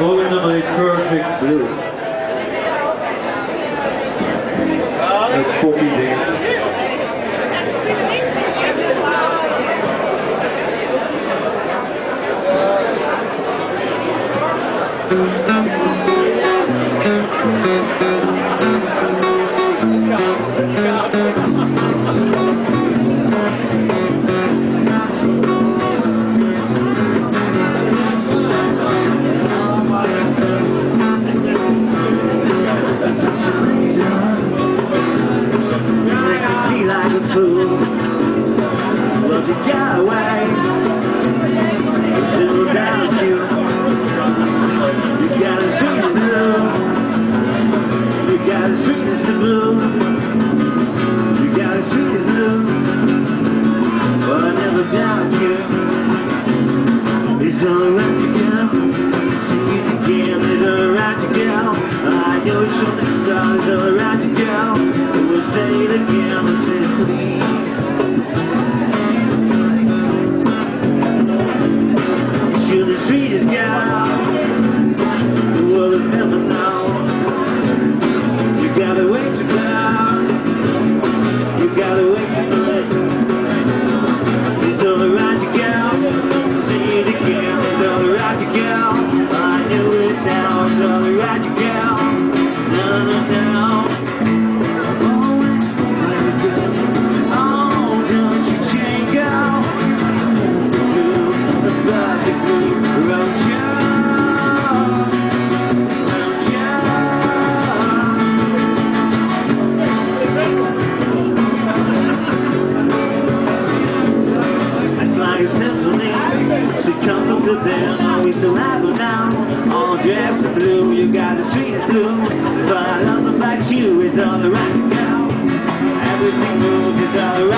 Pulling on my perfect blue. That's Poppy Dance. Thank you. say it again, dress is blue, you got the street is blue. But I love about you, is all the right now. Everything moves, it's all.